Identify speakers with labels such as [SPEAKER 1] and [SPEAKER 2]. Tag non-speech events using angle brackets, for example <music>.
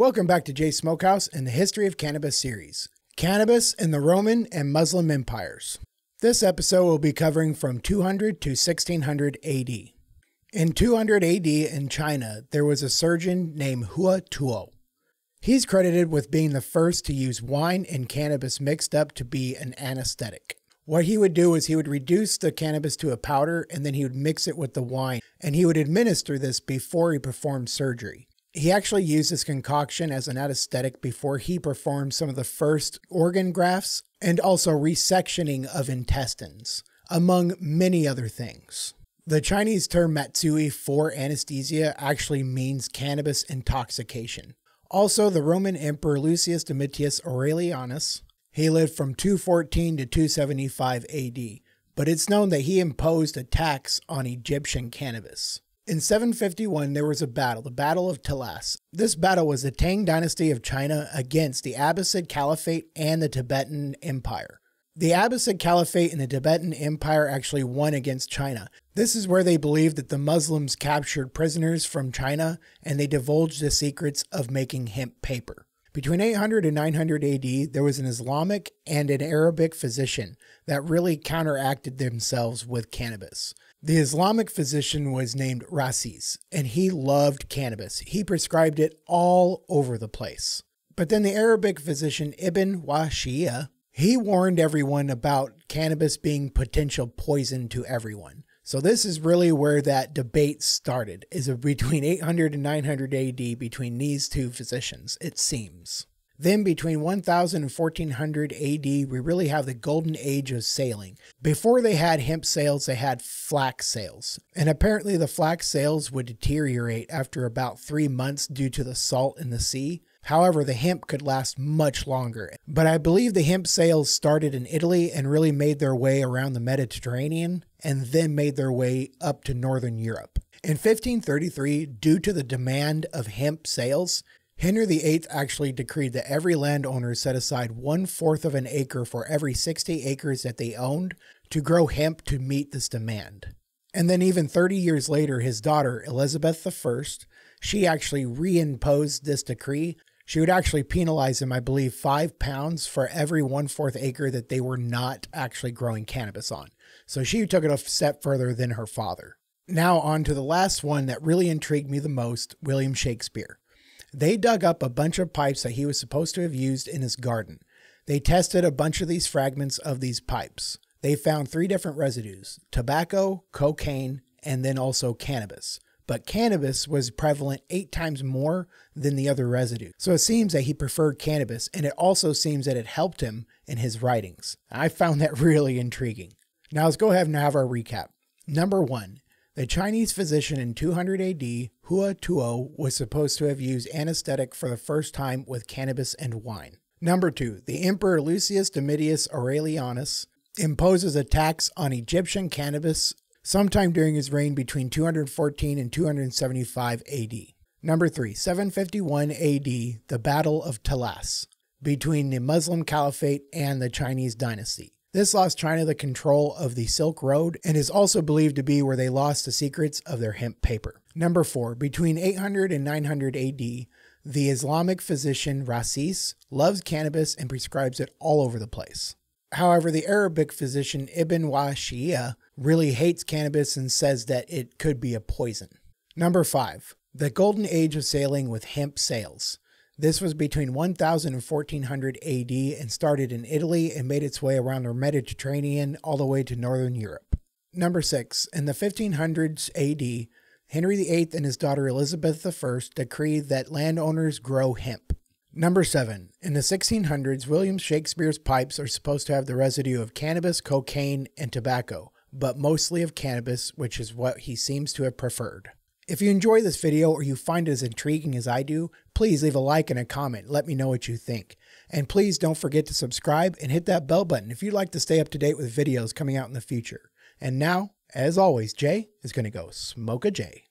[SPEAKER 1] Welcome back to Jay Smokehouse and the History of Cannabis series Cannabis in the Roman and Muslim Empires. This episode will be covering from 200 to 1600 AD. In 200 AD in China, there was a surgeon named Hua Tuo. He's credited with being the first to use wine and cannabis mixed up to be an anesthetic. What he would do is he would reduce the cannabis to a powder and then he would mix it with the wine and he would administer this before he performed surgery. He actually used this concoction as an anesthetic before he performed some of the first organ grafts and also resectioning of intestines, among many other things. The Chinese term mazui for anesthesia actually means cannabis intoxication. Also, the Roman Emperor Lucius Domitius Aurelianus, he lived from 214 to 275 AD, but it's known that he imposed a tax on Egyptian cannabis. In 751, there was a battle, the Battle of Talas. This battle was the Tang dynasty of China against the Abbasid Caliphate and the Tibetan Empire. The Abbasid Caliphate and the Tibetan Empire actually won against China. This is where they believed that the Muslims captured prisoners from China and they divulged the secrets of making hemp paper. Between 800 and 900 AD, there was an Islamic and an Arabic physician that really counteracted themselves with cannabis. The Islamic physician was named Rasis, and he loved cannabis. He prescribed it all over the place. But then the Arabic physician Ibn Wahshiyya, he warned everyone about cannabis being potential poison to everyone. So this is really where that debate started, is between 800 and 900 AD between these two physicians, it seems. Then between 1000 and 1400 AD, we really have the golden age of sailing. Before they had hemp sails, they had flax sails. And apparently the flax sails would deteriorate after about three months due to the salt in the sea. However, the hemp could last much longer. But I believe the hemp sails started in Italy and really made their way around the Mediterranean and then made their way up to northern Europe. In 1533, due to the demand of hemp sails, Henry VIII actually decreed that every landowner set aside one fourth of an acre for every 60 acres that they owned to grow hemp to meet this demand. And then, even 30 years later, his daughter, Elizabeth I, she actually reimposed this decree. She would actually penalize him, I believe, five pounds for every one fourth acre that they were not actually growing cannabis on. So she took it a step further than her father. Now, on to the last one that really intrigued me the most William Shakespeare. They dug up a bunch of pipes that he was supposed to have used in his garden. They tested a bunch of these fragments of these pipes. They found three different residues tobacco, cocaine, and then also cannabis. But cannabis was prevalent eight times more than the other residue. So it seems that he preferred cannabis, and it also seems that it helped him in his writings. I found that <laughs> really intriguing. Now let's go ahead and have our recap. Number one, the Chinese physician in 200 AD, Hua Tuo, was supposed to have used anesthetic for the first time with cannabis and wine. Number two, the Emperor Lucius Domitius Aurelianus imposes a tax on Egyptian cannabis sometime during his reign between 214 and 275 AD. Number three, 751 AD, the Battle of Talas, between the Muslim Caliphate and the Chinese dynasty. This lost China the control of the Silk Road and is also believed to be where they lost the secrets of their hemp paper. Number 4. Between 800 and 900 AD, the Islamic physician Rasis loves cannabis and prescribes it all over the place. However, the Arabic physician Ibn Wahshiyya really hates cannabis and says that it could be a poison. Number 5. The golden age of sailing with hemp sails. This was between 1000 and 1400 AD and started in Italy and made its way around the Mediterranean all the way to northern Europe. Number 6. In the 1500s AD, Henry VIII and his daughter Elizabeth I decreed that landowners grow hemp. Number 7. In the 1600s, William Shakespeare's pipes are supposed to have the residue of cannabis, cocaine, and tobacco, but mostly of cannabis, which is what he seems to have preferred. If you enjoy this video or you find it as intriguing as I do, please leave a like and a comment. Let me know what you think. And please don't forget to subscribe and hit that bell button if you'd like to stay up to date with videos coming out in the future. And now, as always, Jay is going to go smoke a J.